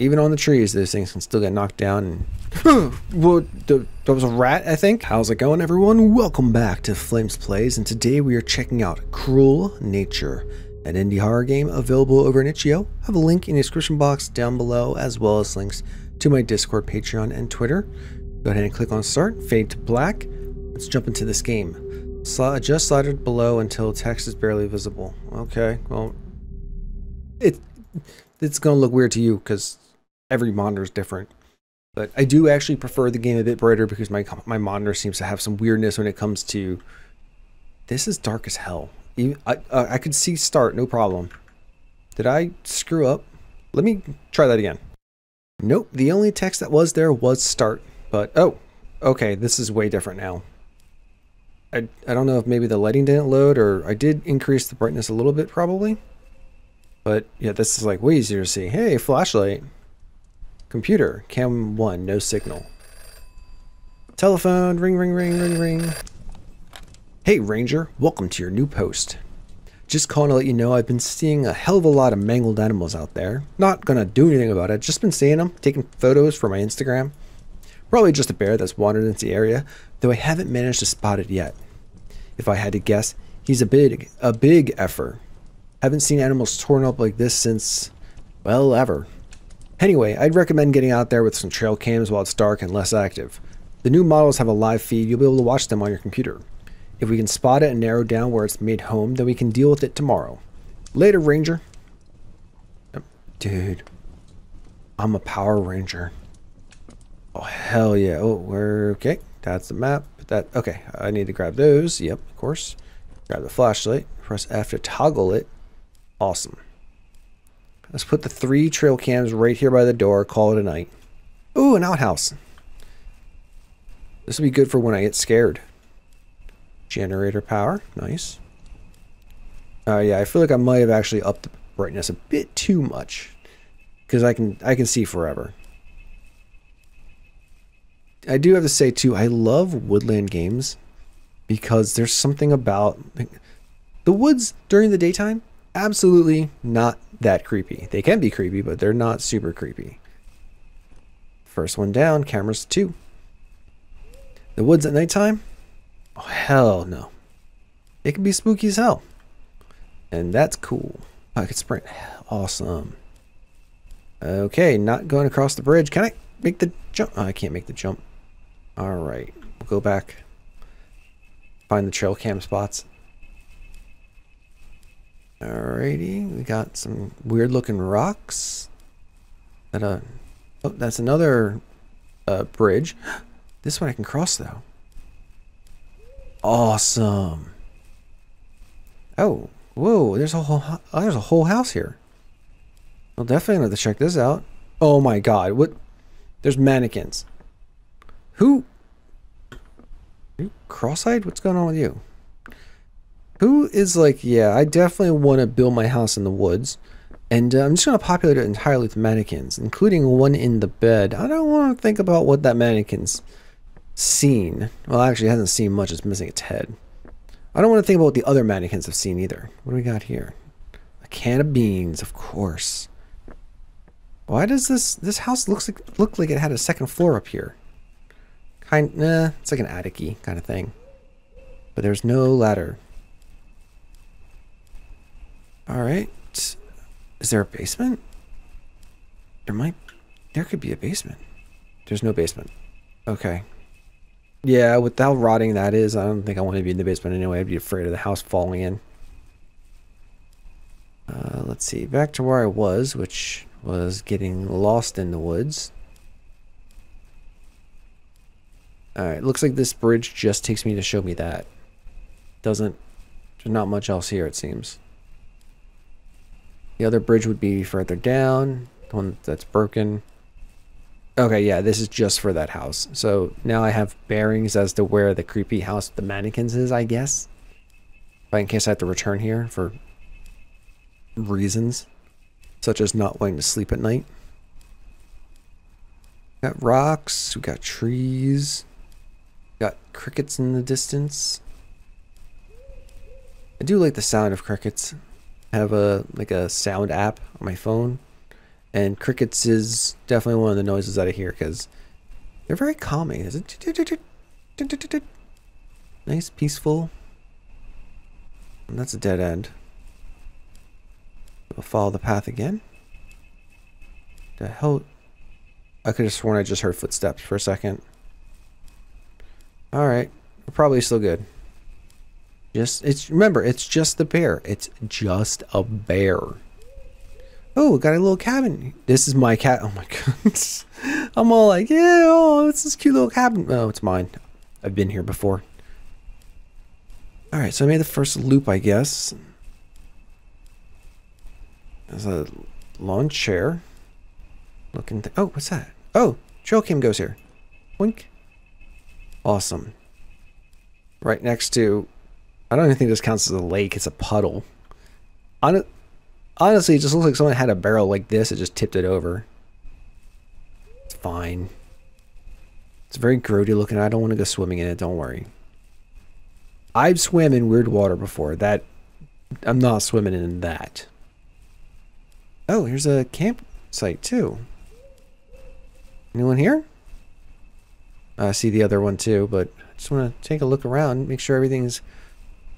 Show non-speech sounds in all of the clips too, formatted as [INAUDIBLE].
Even on the trees, those things can still get knocked down. And [LAUGHS] well, that was a rat, I think. How's it going, everyone? Welcome back to Flamez Plays, and today we are checking out Cruel Nature, an indie horror game available over in itch.io. I have a link in the description box down below, as well as links to my Discord, Patreon, and Twitter. Go ahead and click on Start, Fade to Black. Let's jump into this game. Sli adjust slider below until text is barely visible. Okay, well, it it's gonna look weird to you because every monitor is different. But I do actually prefer the game a bit brighter because my my monitor seems to have some weirdness when it comes to. This is dark as hell. Even, I uh, I could see start no problem. Did I screw up? Let me try that again. Nope. The only text that was there was start. But oh, okay. This is way different now. I I don't know if maybe the lighting didn't load or I did increase the brightness a little bit probably. But yeah, this is like way easier to see. Hey, flashlight. Computer, cam 1, no signal. Telephone, ring, ring, ring, ring, ring. Hey Ranger, welcome to your new post. Just calling to let you know I've been seeing a hell of a lot of mangled animals out there. Not gonna do anything about it, just been seeing them, taking photos for my Instagram. Probably just a bear that's wandered into the area, though I haven't managed to spot it yet. If I had to guess, he's a big, a big effer. Haven't seen animals torn up like this since, well, ever. Anyway, I'd recommend getting out there with some trail cams while it's dark and less active. The new models have a live feed, you'll be able to watch them on your computer. If we can spot it and narrow down where it's made home, then we can deal with it tomorrow. Later, Ranger. Dude, I'm a Power Ranger. Oh, hell yeah. Oh, we're okay. That's the map. That Okay, I need to grab those. Yep, of course. Grab the flashlight. Press F to toggle it. Awesome. Let's put the three trail cams right here by the door. Call it a night. Ooh, an outhouse. This will be good for when I get scared. Generator power. Nice. Uh, yeah, I feel like I might have actually upped the brightness a bit too much. Because I can I can see forever. I do have to say too, I love woodland games because there's something about like, the woods during the daytime absolutely not that creepy. They can be creepy, but they're not super creepy. First one down, cameras two. The woods at nighttime? Oh, hell no. It can be spooky as hell. And that's cool. I could sprint. Awesome. Okay, not going across the bridge. Can I make the jump? Oh, I can't make the jump. All right, we'll go back. Find the trail cam spots. Alrighty, we got some weird looking rocks. That uh, oh, that's another uh, bridge. [GASPS] This one I can cross though. Awesome. Oh, whoa! There's a whole oh, there's a whole house here. I'll definitely have to check this out. Oh my God! What? There's mannequins. Who? Are you cross-eyed? What's going on with you? Who is like, yeah, I definitely want to build my house in the woods. And uh, I'm just going to populate it entirely with mannequins, including one in the bed. I don't want to think about what that mannequin's seen. Well, actually, it hasn't seen much. It's missing its head. I don't want to think about what the other mannequins have seen either. What do we got here? A can of beans, of course. Why does this this house looks like look like it had a second floor up here? Kind, nah, it's like an attic kind of thing. But there's no ladder. All right. Is there a basement? There might... There could be a basement. There's no basement. Okay. Yeah, with how rotting that is, I don't think I want to be in the basement anyway. I'd be afraid of the house falling in. Uh, let's see. Back to where I was, which was getting lost in the woods. Alright, looks like this bridge just takes me to show me that. Doesn't... There's not much else here, it seems. The other bridge would be further down, the one that's broken. Okay, yeah, this is just for that house. So now I have bearings as to where the creepy house with the mannequins is, I guess. But in case I have to return here for reasons, such as not wanting to sleep at night. Got rocks, we got trees, got crickets in the distance. I do like the sound of crickets have a like a sound app on my phone And crickets is definitely one of the noises that I hear because they're very calming. Is it? Nice, peaceful. And that's a dead end. We'll follow the path again. The hell? I could have sworn I just heard footsteps for a second. Alright. We're probably still good. Just, it's, remember, it's just the bear. It's just a bear. Oh, got a little cabin. This is my cat. Oh my [LAUGHS] god. I'm all like, yeah, oh, it's this cute little cabin. Oh, it's mine. I've been here before. Alright, so I made the first loop, I guess. There's a lawn chair. Looking. oh, what's that? Oh, trail cam goes here. Wink. Awesome. Right next to. I don't even think this counts as a lake. It's a puddle. Hon honestly, it just looks like someone had a barrel like this. It just tipped it over. It's fine. It's very grody looking. I don't want to go swimming in it. Don't worry. I've swam in weird water before. That I'm not swimming in that. Oh, here's a campsite too. Anyone here? I see the other one too, but I just want to take a look around, make sure everything's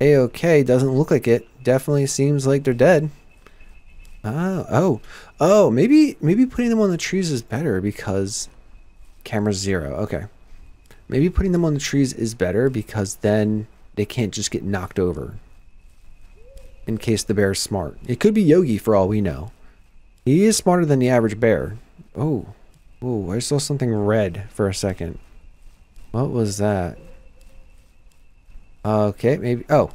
a-okay. Doesn't look like it. Definitely seems like they're dead. Oh, oh, oh, maybe, maybe putting them on the trees is better because camera zero. Okay. Maybe putting them on the trees is better because then they can't just get knocked over. In case the bear's smart. It could be Yogi for all we know. He is smarter than the average bear. Oh. Oh, I saw something red for a second. What was that? Okay, maybe. Oh.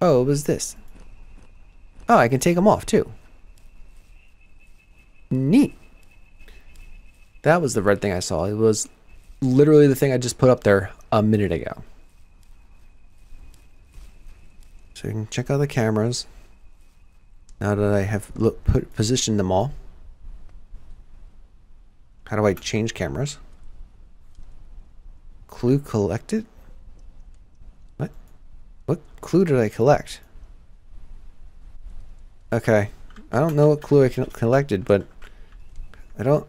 Oh, it was this. Oh, I can take them off too. Neat. That was the red thing I saw. It was literally the thing I just put up there a minute ago. So you can check out the cameras. Now that I have look, put positioned them all. How do I change cameras? Clue collected? What? Clue did I collect? Okay. I don't know what clue I collected, but I don't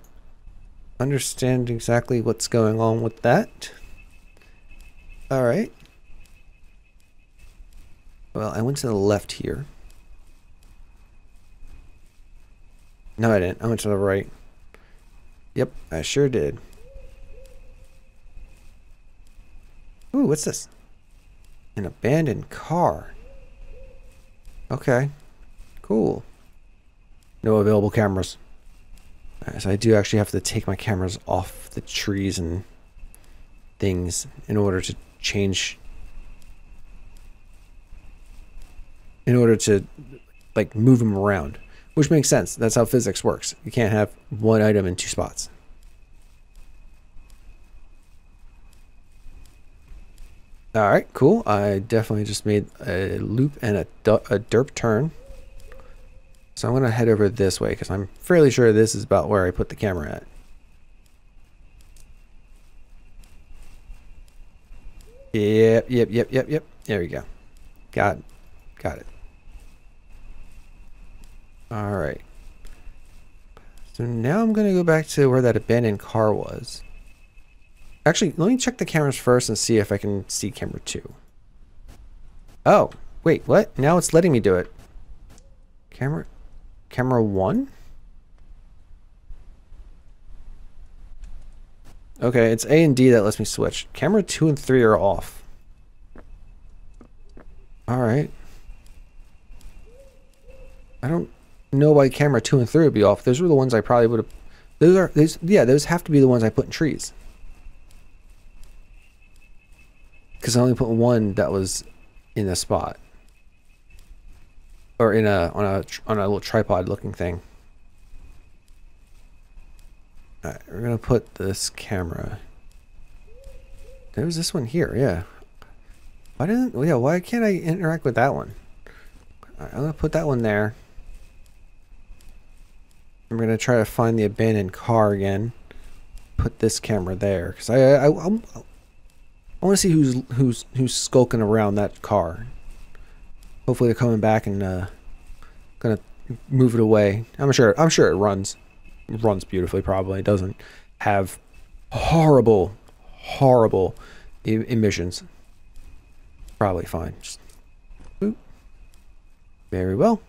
understand exactly what's going on with that. Alright. Well, I went to the left here. No, I didn't. I went to the right. Yep, I sure did. Ooh, what's this? An abandoned car. Okay. Cool. No available cameras. Right, so I do actually have to take my cameras off the trees and things in order to change in order to like move them around, which makes sense. That's how physics works. You can't have one item in two spots. All right, cool. I definitely just made a loop and a, a derp turn. So I'm going to head over this way because I'm fairly sure this is about where I put the camera at. Yep, yep, yep, yep, yep. There we go. Got, got it. All right. So now I'm going to go back to where that abandoned car was. Actually, let me check the cameras first and see if I can see camera 2. Oh, wait, what? Now it's letting me do it. Camera, camera 1? Okay, it's A and D that lets me switch. Camera 2 and 3 are off. Alright. I don't know why camera two and three would be off. Those were the ones I probably would have. Those are those. Yeah, those have to be the ones I put in trees. Because I only put one that was in a spot, or in a on a on a little tripod looking thing. All right, we're gonna put this camera. There's this one here. Yeah. Why didn't? Yeah. Why can't I interact with that one? I'm gonna put that one there. I'm going to try to find the abandoned car again. Put this camera there because I I, I, I want to see who's who's who's skulking around that car. Hopefully they're coming back and uh, gonna move it away. I'm sure. I'm sure it runs, runs beautifully. Probably it doesn't have horrible, horrible e- emissions. Probably fine. Just. Very well.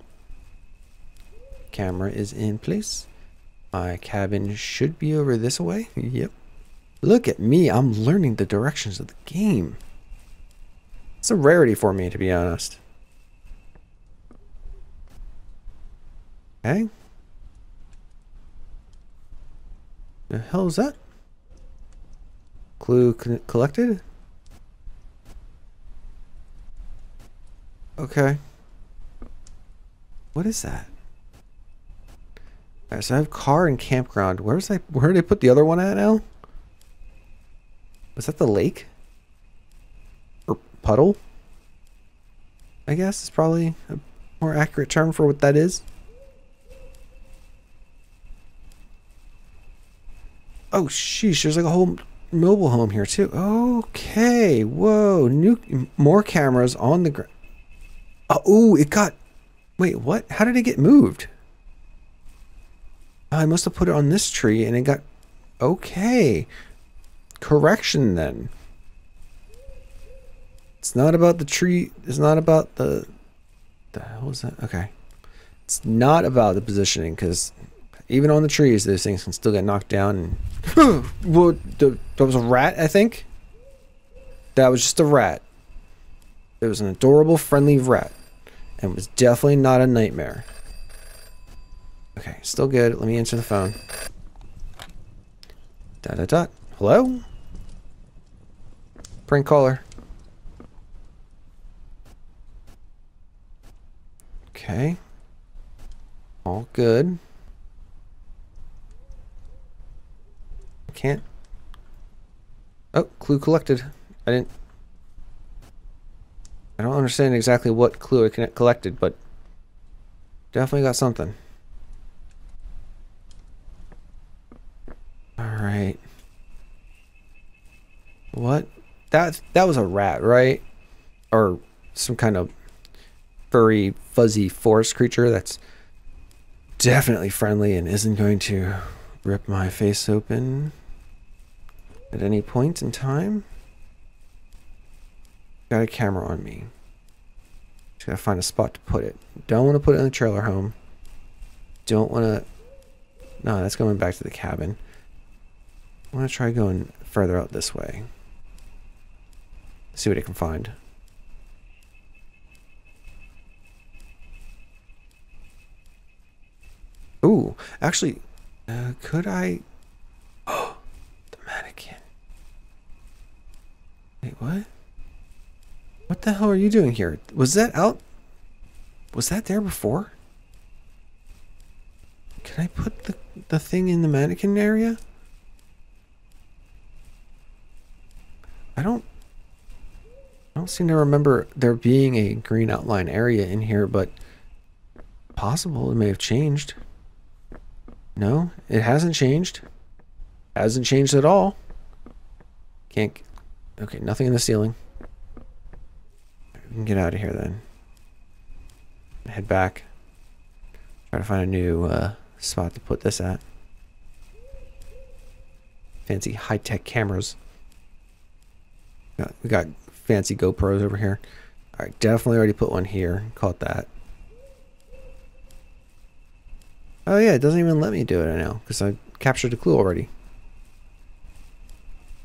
Camera is in place. My cabin should be over this way. Yep. Look at me. I'm learning the directions of the game. It's a rarity for me, to be honest. Okay. The hell is that? Clue collected? Okay. What is that? Alright, so I have car and campground. Where's I where did I put the other one at now? Was that the lake? Or puddle? I guess is probably a more accurate term for what that is. Oh, sheesh, there's like a whole mobile home here too. Okay, whoa, new more cameras on the ground. Uh, oh, it got. Wait, what? How did it get moved? I must have put it on this tree and it got... Okay. Correction then. It's not about the tree. It's not about the... The hell was that? Okay. It's not about the positioning because even on the trees, those things can still get knocked down. And [LAUGHS] well, the, that was a rat, I think. That was just a rat. It was an adorable, friendly rat. And was definitely not a nightmare. Okay, still good. Let me answer the phone. Dot dot dot. Hello? Prank caller. Okay. All good. Can't. Oh, clue collected. I didn't. I don't understand exactly what clue I collected, but definitely got something. Alright. What? That, that was a rat, right? Or some kind of furry, fuzzy forest creature that's definitely friendly and isn't going to rip my face open at any point in time. Got a camera on me. Just gotta find a spot to put it. Don't want to put it in the trailer home. Don't want to... No, that's going back to the cabin. I want to try going further out this way. See what I can find. Ooh, actually, uh, could I... Oh, [GASPS] the mannequin. Wait, what? What the hell are you doing here? Was that out? Was that there before? Can I put the, the thing in the mannequin area? I don't don't seem to remember there being a green outline area in here, but possible it may have changed. No, it hasn't changed. Hasn't changed at all. Can't. Okay, nothing in the ceiling. We can get out of here then. Head back. Try to find a new uh, spot to put this at. Fancy high-tech cameras. We got fancy GoPros over here. Right, definitely already put one here. Caught that. Oh yeah, it doesn't even let me do it now because I captured a clue already.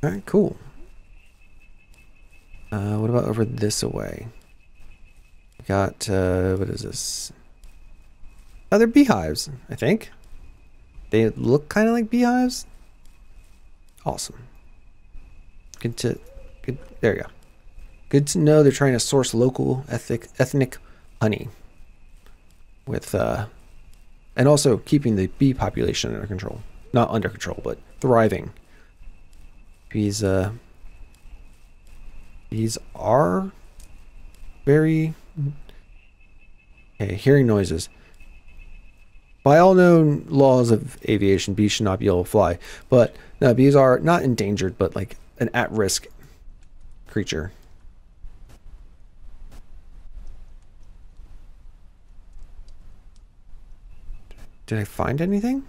All right, cool. Uh, what about over this away? Got, uh, what is this? Oh, they're beehives, I think. They look kind of like beehives. Awesome. Good to, good, there you go. Good to know they're trying to source local ethnic, ethnic honey with, uh, and also keeping the bee population under control. Not under control, but thriving. Bees, uh, these are very okay, hearing noises. By all known laws of aviation, bees should not be able to fly. But no, bees are not endangered, but like an at-risk creature. Did I find anything?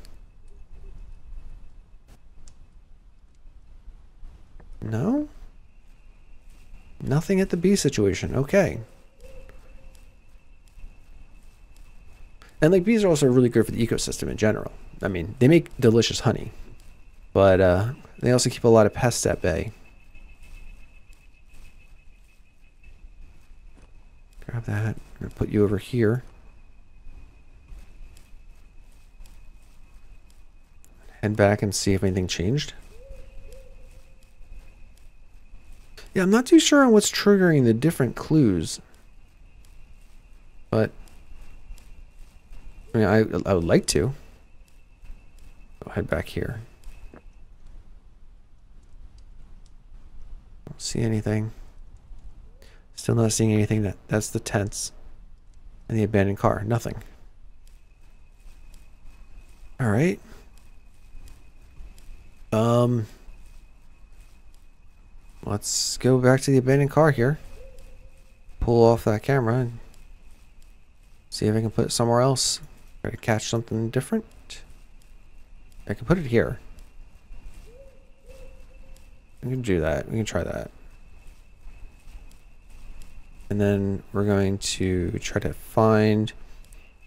No? Nothing at the bee situation. Okay. And like bees are also really good for the ecosystem in general. I mean, they make delicious honey, but uh, they also keep a lot of pests at bay. Grab that. I'm gonna put you over here. Head back and see if anything changed. Yeah, I'm not too sure on what's triggering the different clues. But I mean, I, I would like to. Go head back here. Don't see anything. Still not seeing anything. That That's the tents. And the abandoned car. Nothing. Alright. Um... Let's go back to the abandoned car here. Pull off that camera and see if I can put it somewhere else. Try to catch something different. I can put it here. We can do that. We can try that. And then we're going to try to find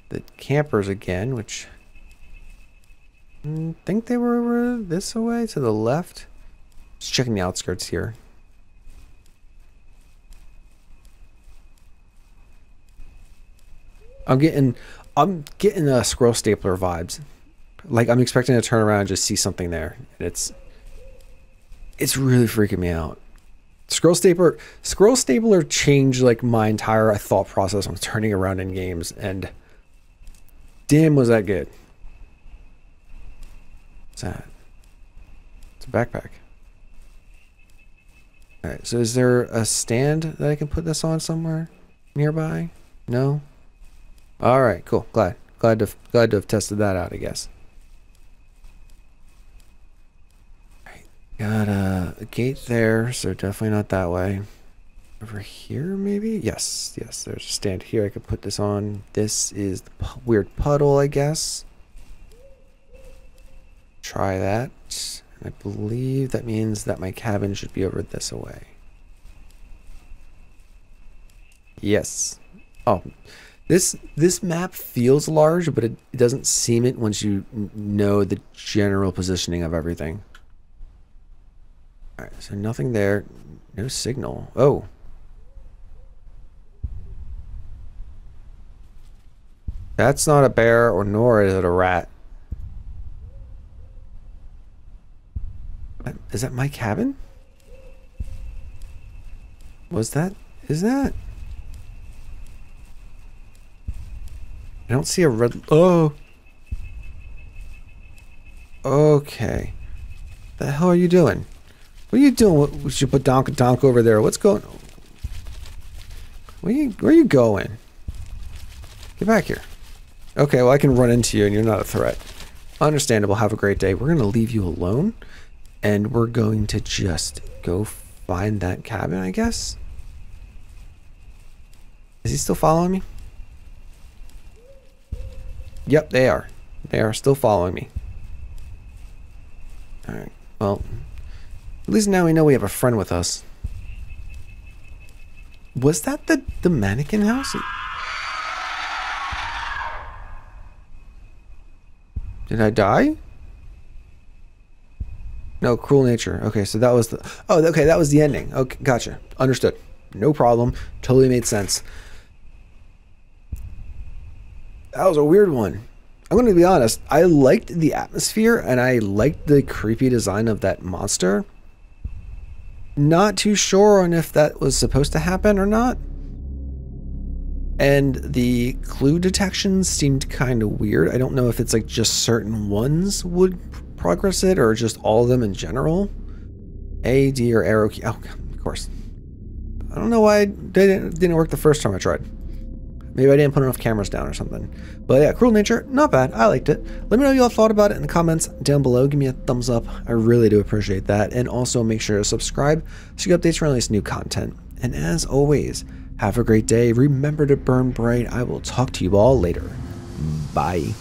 the campers again, which I think they were over this way to the left. Just checking the outskirts here. I'm getting I'm getting uh, a scroll stapler vibes. Like I'm expecting to turn around and just see something there. And it's it's really freaking me out. Scroll stapler scroll stapler changed like my entire thought process on turning around in games and damn was that good. What's that? It's a backpack. Alright, so is there a stand that I can put this on somewhere nearby? No? All right, cool. Glad, glad to, glad to have tested that out. I guess. Got a, a gate there, so definitely not that way. Over here, maybe? Yes, yes. There's a stand here. I could put this on. This is the weird puddle, I guess. Try that. I believe that means that my cabin should be over this way. Yes. Oh, this this map feels large, but it, it doesn't seem it once you know the general positioning of everything. Alright, so nothing there. No signal. Oh. That's not a bear, or nor is it a rat. Uh, is that my cabin? Was that? Is that? I don't see a red... Oh! Okay. The hell are you doing? What are you doing? We should put Donk Donk over there. What's going... Where where are you going? Get back here. Okay, well I can run into you and you're not a threat. Understandable. Have a great day. We're going to leave you alone. And we're going to just go find that cabin, I guess. Is he still following me? Yep, they are. They are still following me. Alright, well, at least now we know we have a friend with us. Was that the, the mannequin house? Did I die? No, cruel nature. Okay, so that was the... Oh, okay, that was the ending. Okay, gotcha. Understood. No problem. Totally made sense. That was a weird one. I'm going to be honest. I liked the atmosphere and I liked the creepy design of that monster. Not too sure on if that was supposed to happen or not. And the clue detection seemed kind of weird. I don't know if it's like just certain ones would progress it or just all of them in general. A, D, or arrow key. Oh, of course. I don't know why it didn't, work the first time I tried. Maybe I didn't put enough cameras down or something. But yeah, Cruel Nature, not bad. I liked it. Let me know what y'all thought about it in the comments down below. Give me a thumbs up. I really do appreciate that. And also make sure to subscribe so you get updates when I release new content. And as always, have a great day. Remember to burn bright. I will talk to you all later. Bye.